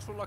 onko sulla